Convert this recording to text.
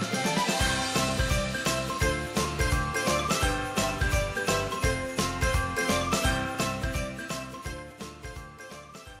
Bye.